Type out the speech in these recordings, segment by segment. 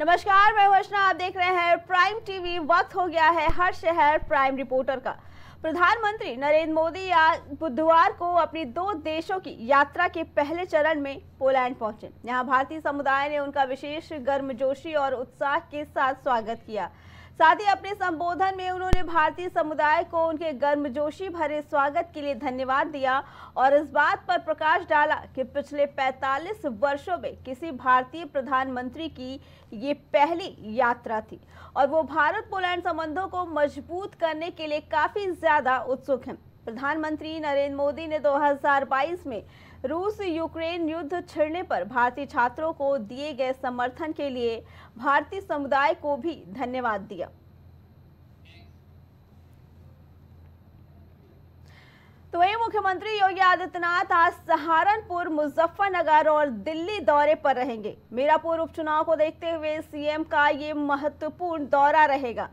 नमस्कार, मैं वर्षना आप देख रहे हैं प्राइम टीवी वक्त हो गया है हर शहर प्राइम रिपोर्टर का। प्रधानमंत्री नरेंद्र मोदी आज बुधवार को अपनी दो देशों की यात्रा के पहले चरण में पोलैंड पहुँचे। यहाँ भारतीय समुदाय ने उनका विशेष गर्मजोशी और उत्साह के साथ स्वागत किया। साथ ही अपने संबोधन में उन्होंने भारतीय समुदाय को उनके गर्मजोशी भरे स्वागत के लिए धन्यवाद दिया और इस बात पर प्रकाश डाला कि पिछले 45 वर्षों में किसी भारतीय प्रधानमंत्री की ये पहली यात्रा थी और वो भारत पोलैंड संबंधों को मज़बूत करने के लिए काफ़ी ज़्यादा उत्सुक हैं। प्रधानमंत्री नरेंद्र मोदी ने 2022 में रूस यूक्रेन युद्ध छिड़ने पर भारतीय छात्रों को दिए गए समर्थन के लिए भारतीय समुदाय को भी धन्यवाद दिया। तो वही मुख्यमंत्री योगी आदित्यनाथ आज सहारनपुर, मुजफ्फरनगर और दिल्ली दौरे पर रहेंगे। मीरापुर उपचुनाव को देखते हुए सीएम का ये महत्वपूर्ण दौरा रहेगा।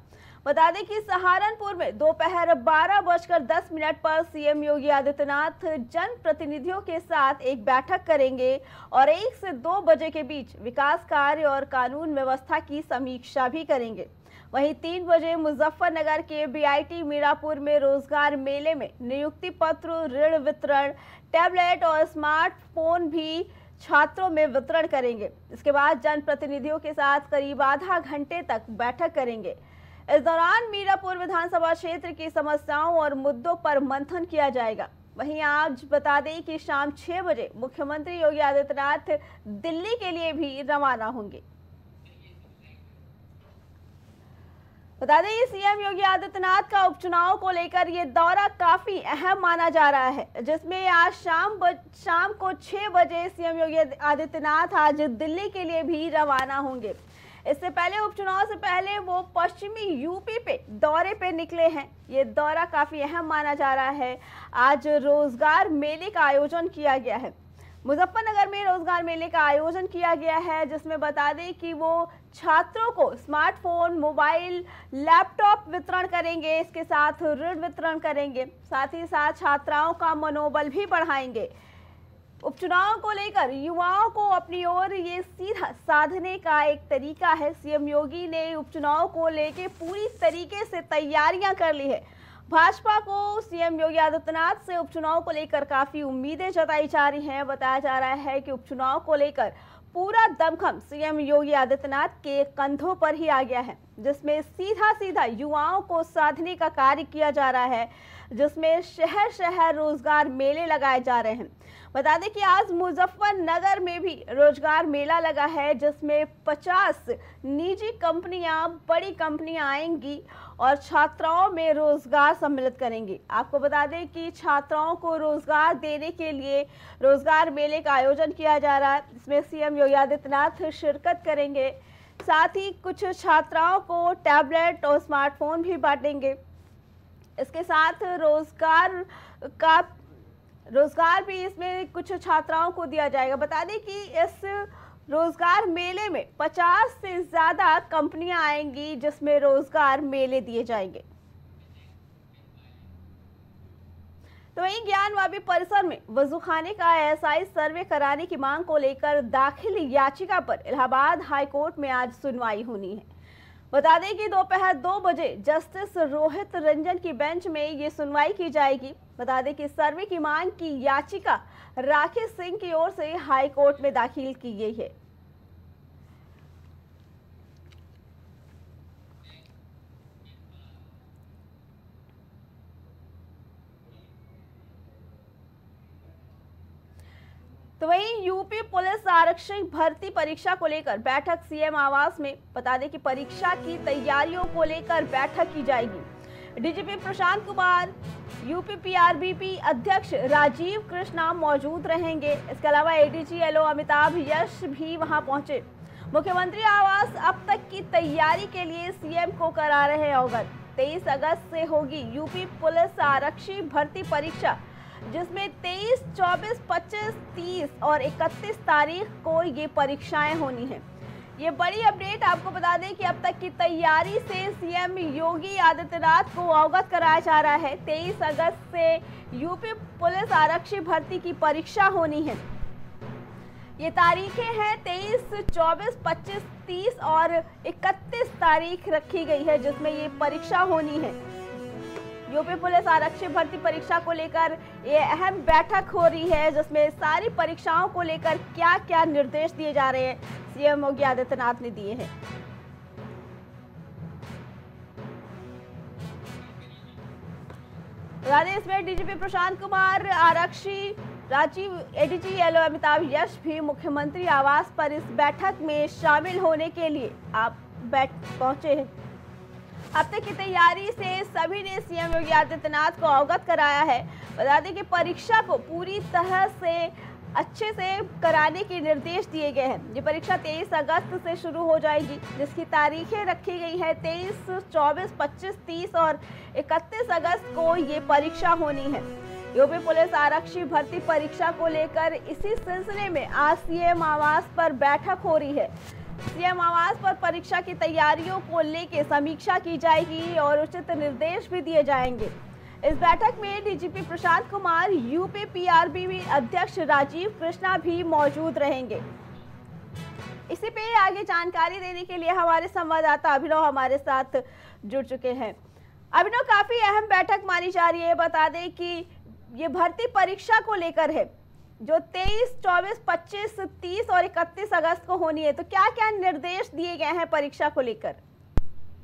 बता दें कि सहारनपुर में दोपहर बारह बजकर दस मिनट पर सीएम योगी आदित्यनाथ जन प्रतिनिधियों के साथ एक बैठक करेंगे और एक से दो बजे के बीच विकास कार्य और कानून व्यवस्था की समीक्षा भी करेंगे। वहीं तीन बजे मुजफ्फरनगर के बीआईटी मीरापुर में रोज़गार मेले में नियुक्ति पत्र, ऋण वितरण, टैबलेट और स्मार्टफ़ोन भी छात्रों में वितरण करेंगे। इसके बाद जनप्रतिनिधियों के साथ करीब आधा घंटे तक बैठक करेंगे। इस दौरान मीरापुर विधानसभा क्षेत्र की समस्याओं और मुद्दों पर मंथन किया जाएगा। वहीं आज बता दें कि शाम छह बजे मुख्यमंत्री योगी आदित्यनाथ दिल्ली के लिए भी रवाना होंगे। बता दें, सीएम योगी आदित्यनाथ का उपचुनाव को लेकर ये दौरा काफ़ी अहम माना जा रहा है, जिसमें आज शाम शाम को छह बजे सीएम योगी आदित्यनाथ आज दिल्ली के लिए भी रवाना होंगे। इससे पहले उपचुनाव से पहले वो पश्चिमी यूपी पे दौरे पे निकले हैं। ये दौरा काफ़ी अहम माना जा रहा है। आज रोज़गार मेले का आयोजन किया गया है। मुजफ्फरनगर में रोज़गार मेले का आयोजन किया गया है, जिसमें बता दें कि वो छात्रों को स्मार्टफ़ोन, मोबाइल, लैपटॉप वितरण करेंगे, इसके साथ ऋण वितरण करेंगे। साथ ही साथ छात्राओं का मनोबल भी बढ़ाएँगे। उपचुनाव को लेकर युवाओं को अपनी ओर ये सीधा साधने का एक तरीका है। सीएम योगी ने उपचुनाव को लेकर पूरी तरीके से तैयारियाँ कर ली है। भाजपा को सीएम योगी आदित्यनाथ से उपचुनाव को लेकर काफ़ी उम्मीदें जताई जा रही हैं। बताया जा रहा है कि उपचुनाव को लेकर पूरा दमखम सीएम योगी आदित्यनाथ के कंधों पर ही आ गया है। जिसमें सीधा सीधा युवाओं को साधने का कार्य किया जा रहा है, जिसमें शहर शहर रोज़गार मेले लगाए जा रहे हैं। बता दें कि आज मुजफ्फरनगर में भी रोज़गार मेला लगा है, जिसमें 50 निजी कंपनियाँ, बड़ी कंपनियाँ आएँगी और छात्राओं में रोज़गार सम्मिलित करेंगी। आपको बता दें कि छात्राओं को रोज़गार देने के लिए रोज़गार मेले का आयोजन किया जा रहा है इसमें सीएम योगी आदित्यनाथ शिरकत करेंगे। साथ ही कुछ छात्राओं को टैबलेट और स्मार्टफ़ोन भी बांटेंगे। इसके साथ रोज़गार का, रोज़गार भी इसमें कुछ छात्राओं को दिया जाएगा। बता दें कि इस रोज़गार मेले में 50 से ज़्यादा कंपनियाँ आएँगी जिसमें रोज़गार मेले दिए जाएँगे। तो वहीं ज्ञानवाबी परिसर में वजूखाने का एएसआई सर्वे कराने की मांग को लेकर दाखिल याचिका पर इलाहाबाद हाईकोर्ट में आज सुनवाई होनी है। बता दें कि दोपहर दो, दो बजे जस्टिस रोहित रंजन की बेंच में ये सुनवाई की जाएगी। बता दें कि सर्वे की मांग की याचिका राकेश सिंह की ओर से हाई कोर्ट में दाखिल की गई है। तो वहीं यूपी पुलिस आरक्षक भर्ती परीक्षा को लेकर बैठक सीएम आवास में। बता दें कि परीक्षा की तैयारियों को लेकर बैठक की जाएगी। DGP Prashant Kumar, UP PRBP अध्यक्ष राजीव कृष्णा मौजूद रहेंगे। इसके अलावा एडीजी एलओ अमिताभ यश भी वहाँ पहुँचे। मुख्यमंत्री आवास अब तक की तैयारी के लिए सीएम को करा रहे अवगत। 23 अगस्त से होगी यूपी पुलिस आरक्षी भर्ती परीक्षा। जिसमें 23, 24, 25, 30 और 31 तारीख को ये परीक्षाएँ होनी है। ये बड़ी अपडेट आपको बता दें कि अब तक की तैयारी से सीएम योगी आदित्यनाथ को अवगत कराया जा रहा है। 23 अगस्त से यूपी पुलिस आरक्षी भर्ती की परीक्षा होनी है। ये तारीखें हैं तेईस चौबीस पच्चीस तीस और इकतीस तारीख रखी गई है जिसमें ये परीक्षा होनी है। यूपी पुलिस आरक्षी भर्ती परीक्षा को लेकर ये अहम बैठक हो रही है, जिसमें सारी परीक्षाओं को लेकर क्या क्या निर्देश दिए जा रहे हैं, सीएम योगी आदित्यनाथ ने दिए हैं। इसमें डीजीपी प्रशांत कुमार, आरक्षी राजीव एडीजी एलो अमिताभ यश भी मुख्यमंत्री आवास पर इस बैठक में शामिल होने के लिए आप बैठ, पहुँचे हैं। हफ़्ते की तैयारी से सभी ने सीएम योगी आदित्यनाथ को अवगत कराया है। बता दें कि परीक्षा को पूरी तरह से अच्छे से कराने के निर्देश दिए गए हैं। ये परीक्षा 23 अगस्त से शुरू हो जाएगी जिसकी तारीखें रखी गई है 23, 24, 25, 30 और 31 अगस्त को ये परीक्षा होनी है। यूपी पुलिस आरक्षी भर्ती परीक्षा को लेकर इसी सिलसिले में आज सीएम आवास पर बैठक हो रही है। सीएम आवास पर परीक्षा की तैयारियों को लेकर समीक्षा की जाएगी और उचित निर्देश भी दिए जाएँगे। इस बैठक में DGP Prashant Kumar, UP PRB अध्यक्ष राजीव कृष्णा भी मौजूद रहेंगे। इसी पे आगे जानकारी देने के लिए हमारे संवाददाता अभिनव हमारे साथ जुड़ चुके हैं। अभिनव, काफ़ी अहम बैठक मानी जा रही है। बता दें कि ये भर्ती परीक्षा को लेकर है। जो 23, 24, 25, 30 और 31 अगस्त को होनी है तो क्या क्या निर्देश दिए गए हैं परीक्षा को लेकर?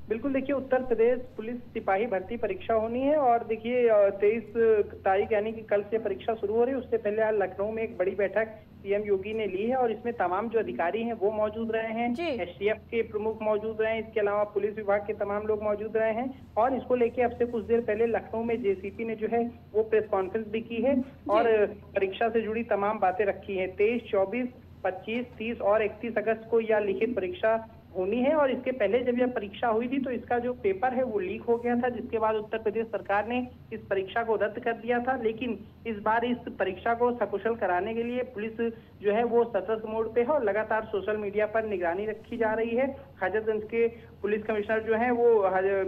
बिल्कुल देखिए उत्तर प्रदेश पुलिस सिपाही भर्ती परीक्षा होनी है और देखिए तेईस तारीख यानी कि कल से परीक्षा शुरू हो रही है। उससे पहले आज लखनऊ में एक बड़ी बैठक सीएम योगी ने ली है और इसमें तमाम जो अधिकारी हैं वो मौजूद रहे हैं। एसटीएफ के प्रमुख मौजूद रहे हैं इसके अलावा पुलिस विभाग के तमाम लोग मौजूद रहे हैं और इसको लेके अब से कुछ देर पहले लखनऊ में जेसीपी ने जो है वो प्रेस कॉन्फ्रेंस भी की है और परीक्षा से जुड़ी तमाम बातें रखी है। तेईस चौबीस पच्चीस तीस और इकतीस अगस्त को यह लिखित परीक्षा होनी है और इसके पहले जब यह परीक्षा हुई थी तो इसका जो पेपर है वो लीक हो गया था, जिसके बाद उत्तर प्रदेश सरकार ने इस परीक्षा को रद्द कर दिया था। लेकिन इस बार इस परीक्षा को सकुशल कराने के लिए पुलिस जो है वो सतर्क मोड पे है और लगातार सोशल मीडिया पर निगरानी रखी जा रही है। हजरतगंज के पुलिस कमिश्नर जो है वो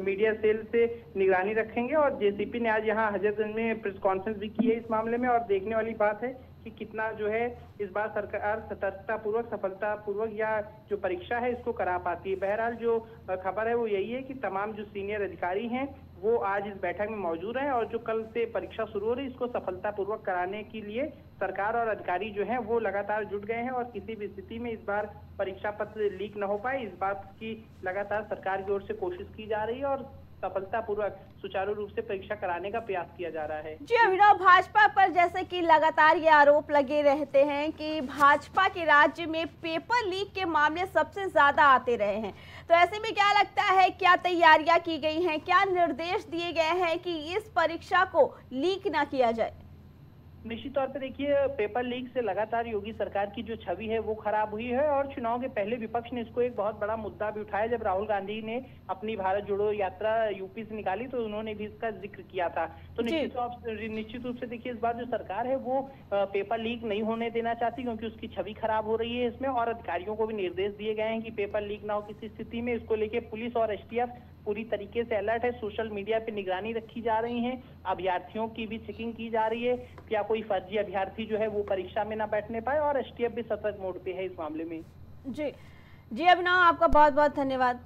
मीडिया सेल से निगरानी रखेंगे और जेसीपी ने आज यहाँ हजरतगंज में प्रेस कॉन्फ्रेंस भी की है इस मामले में और देखने वाली बात है कि कितना जो है इस बार सरकार सतर्कता पूर्वक सफलता पूर्वक या जो परीक्षा है इसको करा पाती है। बहरहाल जो खबर है वो यही है कि तमाम जो सीनियर अधिकारी हैं, वो आज इस बैठक में मौजूद हैं और जो कल से परीक्षा शुरू हो रही है, इसको सफलता पूर्वक कराने के लिए सरकार और अधिकारी जो है, वो लगातार जुट गए हैं और किसी भी स्थिति में इस बार परीक्षा पत्र लीक न हो पाए। इस बात की लगातार सरकार की ओर से कोशिश की जा रही है और सफलतापूर्वक, सुचारू रूप से परीक्षा कराने का प्रयास किया जा रहा है। जी, अभिनव, भाजपा पर जैसे कि लगातार ये आरोप लगे रहते हैं कि भाजपा के राज्य में पेपर लीक के मामले सबसे ज़्यादा आते रहे हैं। तो ऐसे में क्या लगता है, क्या तैयारियाँ की गई हैं? क्या निर्देश दिए गए हैं कि इस परीक्षा को लीक ना किया जाए? निश्चित तौर पर देखिए पेपर लीक से लगातार योगी सरकार की जो छवि है वो खराब हुई है और चुनाव के पहले विपक्ष ने इसको एक बहुत बड़ा मुद्दा भी उठाया। जब राहुल गांधी ने अपनी भारत जोड़ो यात्रा यूपी से निकाली तो उन्होंने भी इसका ज़िक्र किया था। तो निश्चित निश्चित रूप से देखिए इस बार जो सरकार है वो पेपर लीक नहीं होने देना चाहती क्योंकि उसकी छवि खराब हो रही है। इसमें और अधिकारियों को भी निर्देश दिए गए हैं कि पेपर लीक ना हो किसी स्थिति में। इसको लेके पुलिस और एसटीएफ पूरी तरीके से अलर्ट है। सोशल मीडिया पे निगरानी रखी जा रही है। अभ्यर्थियों की भी चेकिंग की जा रही है क्या कोई फर्जी अभ्यर्थी जो है वो परीक्षा में ना बैठने पाए और एसटीएफ भी सतर्क मोड पे है इस मामले में। जी। जी अभिनव, आपका बहुत बहुत धन्यवाद।